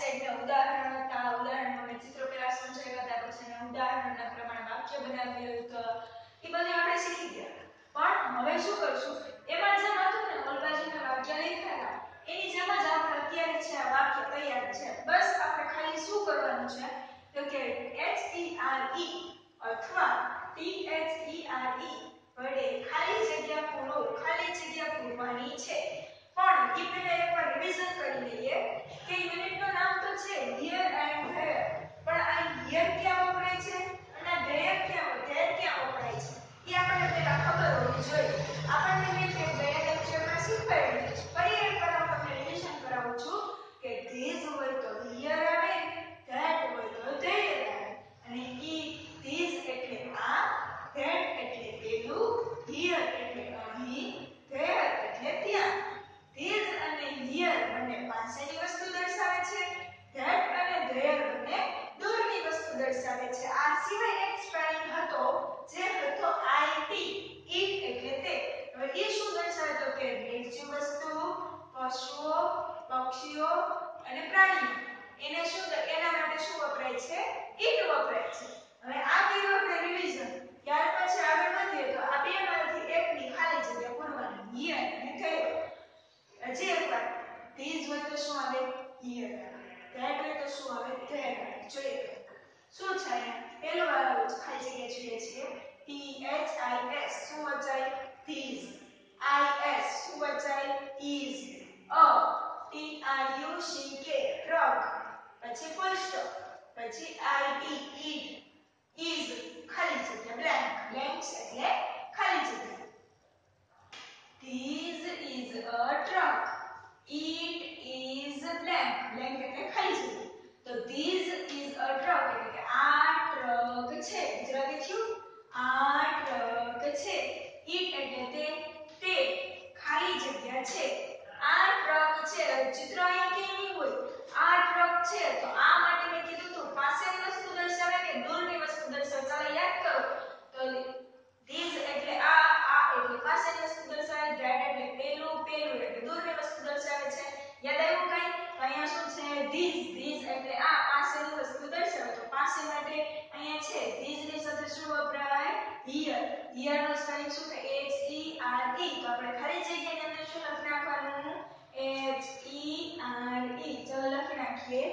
સાહેબ ઉદાહરણ હતા, ઉદાહરણમાં મેં ચિત્ર પહેલા સમજાવ્યા હતા, પછી મેં ઉદાહરણના પ્રમાણે વાક્ય બનાવી હતા. એ બધું આપણે શીખી ગયા. પણ હવે શું કરશું? એમાં જેમ હતું ને ઓલબાજીના વાક્ય લખ્યા એની જેમ જ આપણે અત્યારે છે, આ વાક્ય તૈયાર છે. બસ આપણે ખાલી શું કરવાનું છે? તો કે એચ ઈ આર ઈ અથવા T H E R E વડે ખાલી જગ્યા પૂરો, ખાલી જગ્યા પૂરવાની છે. એ પહેલા એકવાર રિવિઝન કરી લઈએ કે યુનિટનું નામ તો છે હિયર એન્ડ ધેર પણ આ હિયર ક્યાં વપરાય છે? અને ધેર ક્યાં ધેર ક્યાં વપરાય છે? એ આપણને પહેલા ખબર હોવી જોઈએ. આપણને મેં ગયા લેક્ચરમાં શીખવાડ્યું છે ફરી એકવાર હું તમને રિવિઝન કરાવું છું કે ધીસ હોય તો હિયર આવે ધેટ હોય તો ધેર આવે અને ઈ ધીસ એટલે આ ધેટ એટલે પેલું હિયર એટલે અહીં ધેર એટલે ત્યાં ધીસ અને હિયર બંને પાસેની વસ્તુ દર્શાવે છે ધેટ અને ધેર બંને દૂરની વસ્તુ દર્શાવે છે આ સિવાય એક સ્પેલિંગ હતો જે હતો આઈટી ઈટ એટલે તે હવે એ શું દર્શાવે તો કે નિર્જીવ વસ્તુ પશુઓ પક્ષીઓ અને પ્રાણીઓ એને શું એના માટે શું વપરાય છે ઈટ વપરાય છે હવે આ કર્યું આપણે રિવિઝન ત્યાર પછી આગળ વધીએ તો આ બે માંથી એકની ખાલી જગ્યા પૂરવાની હિયર અને ધેર હજી એકવાર ધીસ શું આવે? હિયર ધેટ હોય શું આવે? ધેર જોઈએ શું છે પેલો વાળો ખાલી જગ્યા જોઈએ છીએ. ટી એચ આઈ એસ શું વચાય? ધીઝ આઈ એસ શું વચાય? Is a T R U C K truck પછી ફૂલ પછી આઈ ટી ઈટ ઇઝ ખાલી જગ્યા બ્લેન્ક બ્લેન્ક્સ એટલે ખાલી જગ્યા This is a truck. It is blank. Blank એટલે ખાલી જગ્યા. તો this is a truck એટલે કે આ ટ્રક છે. ગુજરાતી થયું? આ ટ્રક છે. It એટલે તે તે ખાલી જગ્યા છે. આ ટ્રક છે. ચિત્ર અહીંયા કેવી હોય? આ ટ્રક છે, તો આ માટે મેં કીધું હતું પાસેની વસ્તુ દર્શાવે કે દૂરની વસ્તુ દર્શાવે? ચાલો યાદ કરો. તો ધીસ એટલે આ આ એટલે પાસેની વસ્તુ દર્શાવે ધેટ એટલે પેલું પેલું એટલે દૂરની વસ્તુ દર્શાવે છે. યાદ આવ્યું કાઈ? અહીંયા શું છે? ધીસ ધીસ એટલે આ પાસેની વસ્તુ દર્શાવે. તો પાસે માટે અહીંયા છે ધીસની સાથે શું વપરાય? હિયર હિયર નો સ્પેલિંગ શું છે H E R E. તો આપણે ખાલી જગ્યાની અંદર શું લખી નાખવાનું? H E R E. ચલો લખી નાખીએ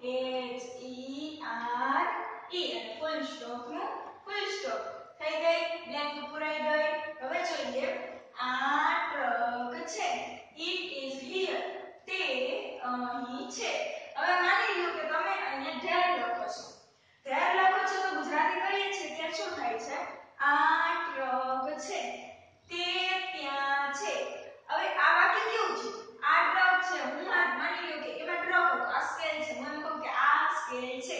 H E R E. અને ફૂલ સ્ટોપનું ફૂલ સ્ટોપ થઈ ગઈ બ્લેન્ક પુરાઈ ગઈ હવે જોઈએ આ ટ્રક છે ઇટ ઇઝ હિયર તે અહીં છે હવે માની લો કે તમે અહીંયા ધેર લખો છો ધેર લખો છો તો ગુજરાતી કરીએ છીએ ત્યાં શું થાય છે આ ટ્રક છે તે ત્યાં છે હવે આ વાક્ય કેવું છે આ ટ્રક છે હું આ માની લો કે એમાં ટ્રક હતો આ સ્કેલ છે હું એમ કહું કે આ સ્કેલ છે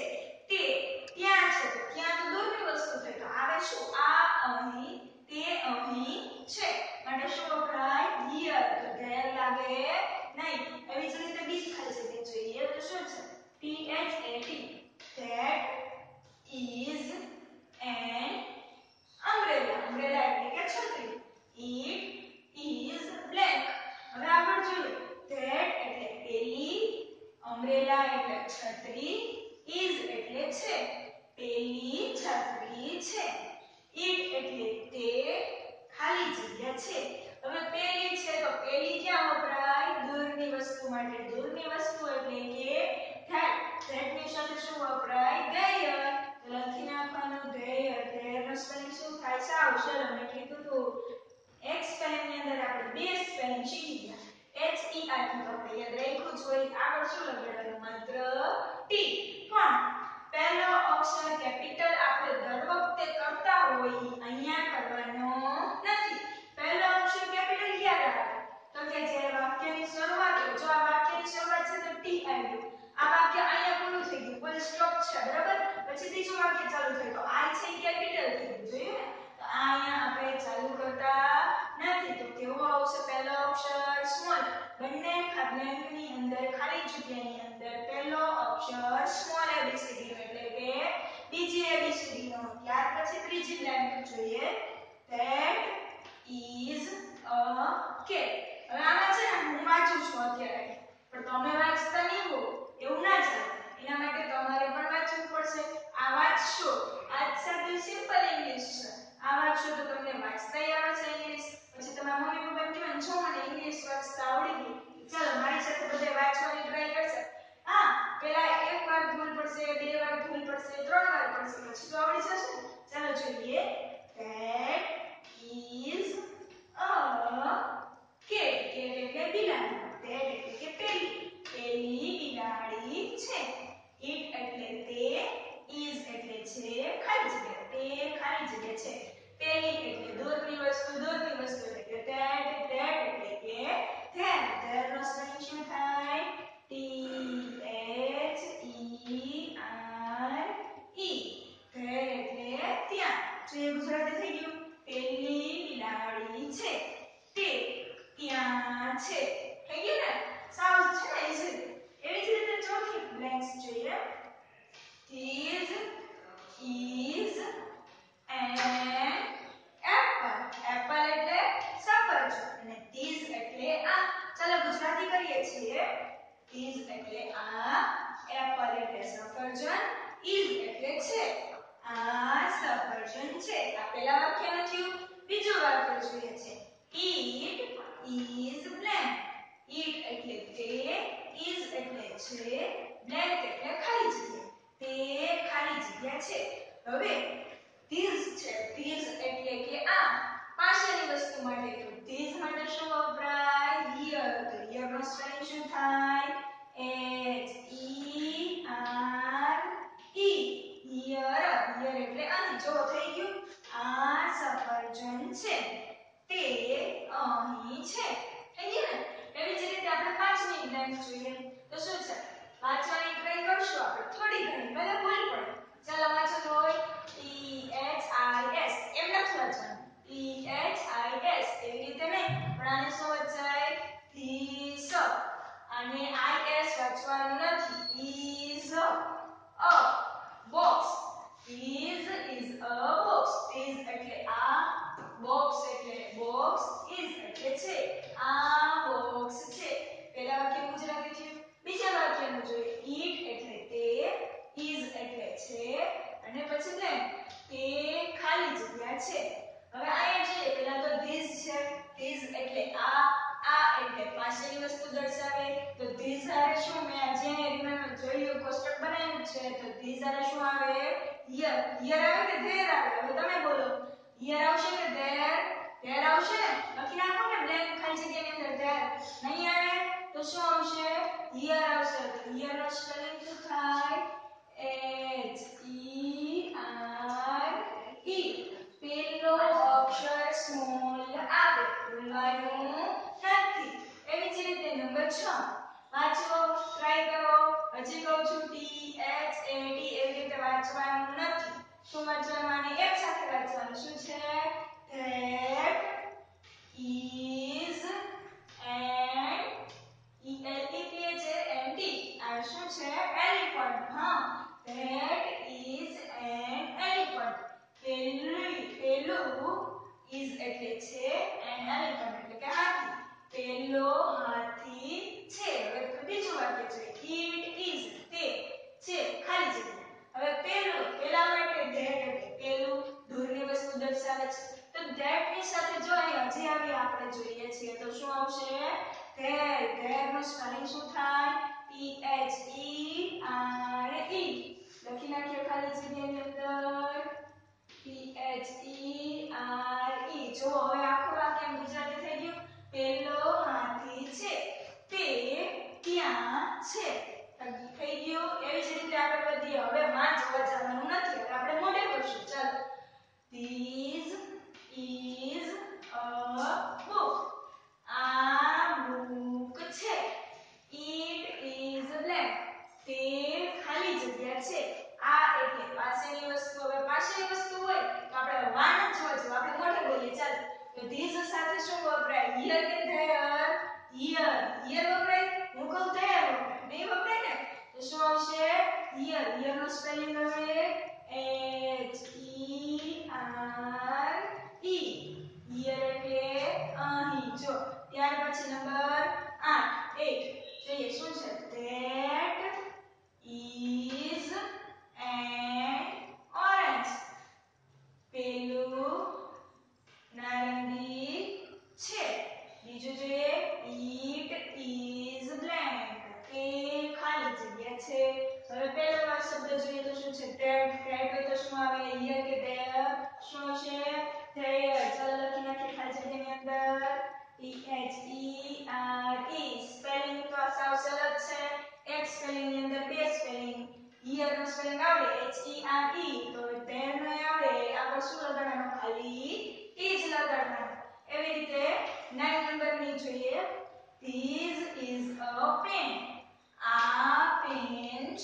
તે ત્યાં છે તો ત્યાં તો દૂરની વસ્તુ થઈ તો આવે શું આ અહીં તે અહીં છે માટે શું વપરાય હિયર તો ધેર લાગે નહીં એવી જ રીતે બીજી ખાલી જગ્યા જોઈએ તો શું છે T H A T that is an umbrella umbrella એટલે કે છત્રી it is blank હવે આગળ જોઈએ that એટલે પેલી umbrella એટલે છત્રી is એટલે છે. પેલી છત્રી છે. it એટલે તે ખાલી જગ્યા છે. હવે પેલી છે તો પેલી ક્યાં વપરાય? દૂરની વસ્તુ માટે. દૂરની વસ્તુ એટલે કે that that ની સાથે શું વપરાય? there તો લખી નાખવાનું there there નો સ્પેલિંગ શું થાય છે આવું ચલો મેં કીધું તો એક સ્પેલિંગની અંદર આપણે બે સ્પેલિંગ શીખી ગયા H E R T તો આપણે યાદ રાખ્યું જ હોય આગળ શું લગાડવાનું માત્ર T પણ પહેલો અક્ષર કેપિટલ આપણે દર વખતે કરતા હોય ઈ અહીંયા કરવાનો નથી પહેલો અક્ષર કેપિટલ ક્યારે આવે તો કે જ્યારે વાક્યની શરૂઆત હોય જો આ વાક્યની શરૂઆત છે તો ટી આવ્યું આ વાક્ય અહીંયા પૂરું થઈ ગયું ફૂલ સ્ટોપ છે બરાબર પછી બીજું વાક્ય ચાલુ થયું તો આ છે કેપિટલ થઈ ગયું જોયું ને તો આ અહીંયા આપણે ચાલુ કરતા નથી તો કેવો આવશે પહેલો અક્ષર સ્મોલ બંને બ્લેન્કની અંદર ખાલી જગ્યાની અંદર પહેલો અક્ષર સ્મોલ એબીસીડી એટલે કે બીજી એબીસીડી નો ત્યાર ત્રીજી બ્લેન્ક જોઈએ ધેટ ઇઝ અ cat હવે આમાં છે હું વાંચું છું અત્યારે પણ તમે વાંચતા નહીં હો એવું ના ચાલે એના માટે તમારે પણ વાંચવું પડશે આ વાંચશો આજ સાથે સિમ્પલ ઇંગ્લિશ છે આ વાંચશો તો તમને વાંચતાય આવે છે ઇંગ્લિશ પછી તમારા મમ્મી પપ્પા કહેવાનું છો મને ઇંગ્લિશ વાંચતા આવડી ગયું ચાલો મારી સાથે બધા વાંચવાની ટ્રાય કરશે વાર ધૂલ પડશે, બે વાર ધૂલ પડશે, ત્રણ વાર પડશે. પછી તો આવડી જશે. ચાલો જોઈએ. That is a cat cat એટલે બિલાડી. That એટલે કે પેલી. પેલી બિલાડી છે. It એટલે તે, is એટલે છે ખાલી જગ્યા. તે ખાલી જગ્યા છે. પેલી એટલે દૂરની વસ્તુ દૂરની વસ્તુ એટલે that that એટલે કે ધેન ધેન નો સ્પેલિંગ શું થાય? થઈ ગયું ને? સાવ છે ને? Easy. એવી જ રીતે ચોથી બ્લેન્ક્સ જોઈએ. This is an apple apple એટલે સફરજ અને ધીઝ એટલે આ. ચાલો ગુજરાતી કરીએ છીએ. ધીઝ એટલે આ. એપલ એટલે સફરજન. Is એટલે છે. આ સફરજન છે. આ પહેલા વાક્ય નથી બીજું વાક્ય જોઈએ છે. It is blank it એટલે તે is એટલે છે blank એટલે ખાલી જગ્યા. તે ખાલી જગ્યા છે. હવે these છે these એટલે કે આ. પાછળની ટ્રાય કરશું આપણે થોડી ઘણી ભલે ભૂલ પડે ચાલો વાંચો તો હોય E H I S એમ નથી વાંચવાનું E H I S એવી રીતે નહીં પણ આને શું વચાય ધીસ અને I S વાંચવાનું નથી is a box is is a box is એટલે આ box એટલે box is એટલે છે આ box છે પહેલા વાક્ય ગુજરાતી થયું બીજા વાક્યનું જોઈએ eat એટલે તે is એટલે છે અને પછી ને તે ખાલી જગ્યા છે હવે અહીંયા જોઈએ પહેલા તો this છે this એટલે આ આ એટલે પાછળની વસ્તુ દર્શાવે તો this હારે શું મેં આજે રિમેમ્બર જોયું કોષ્ટક બનાવ્યું છે, તો ધીસ હારે શું આવે? હિયર હિયર આવે કે ધેર આવે? હવે તમે બોલો. હિયર આવશે કે ધેર ધેર આવશે? લખી નાખો ને બ્લેન્ક ખાલી જગ્યાની અંદર ધેર નહીં આવે, તો શું આવશે? હિયર આવશે. તો હિયર નો સ્પેલિંગ શું થાય? H E R E. પેલો અક્ષર સ્મોલ આવે. ભૂલવાનું નથી. એવી જ રીતે નંબર 6 વાંચો. નથી શું વાંચવાનું આને એક સાથે વાંચવાનું શું છે that is an E L E P H A N T આ શું છે elephant હા that is an elephant પેલું પેલું is એટલે છે an elephant એટલે કે હાથી પેલો હાથી છે હવે બીજું વાક્ય છે it is તે છે ખાલી જગ્યા હવે પેલું પેલા માટે that એટલે પેલું દૂરની દર્શાવે છે. તો ધેટની સાથે જો અહીં હજી આવી આપણે જોઈએ છીએ, તો શું આવશે? ધેર ધેરનું સ્પેલિંગ શું થાય? T H E R E. લખી નાખીએ ખાલી જગ્યાની અંદર. T H E R E. જો હવે આખો વાક્ય ગુજરાતી થઈ ગયું. પેલો હાથી છે. તે ક્યાં છે. થઈ ગયું. એવી જ રીતે આપણે બધી હવે માં જોવા જવાનું નથી હવે આપણે મોઢે કરશું ચાલો This is a book. આ book છે. It is blank. તે ખાલી જગ્યા છે. આ એટલે પાછળની વસ્તુ હવે પાછળની વસ્તુ હોય તો આપણે વાન જ જોજો આપણે મોઢે બોલીએ ચાલો તો ધીસ સાથે શું વપરાય here કે there here here વપરાય હું કહું there વપરાય નહીં વપરાય ને તો શું આવશે here here નો સ્પેલિંગ આવે H E R E here એટલે અહીં જો ત્યાર પછી નંબર 8 8 જોઈએ શું છે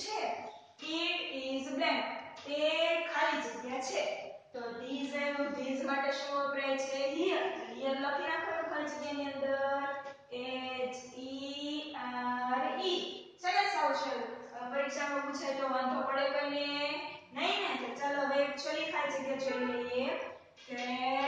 છે. It is blank. તે ખાલી જગ્યા છે. તો these નું these માટે શું વપરાય છે? Here. Here લખી નાખવાનું ખાલી જગ્યાની અંદર h e r e. સરસ આવશે. પરીક્ષામાં પૂછાય તો વાંધો પડે કોઈને નહીં. ને તો ચાલો હવે એક છેલ્લી ખાલી જગ્યા જોઈ લઈએ. કે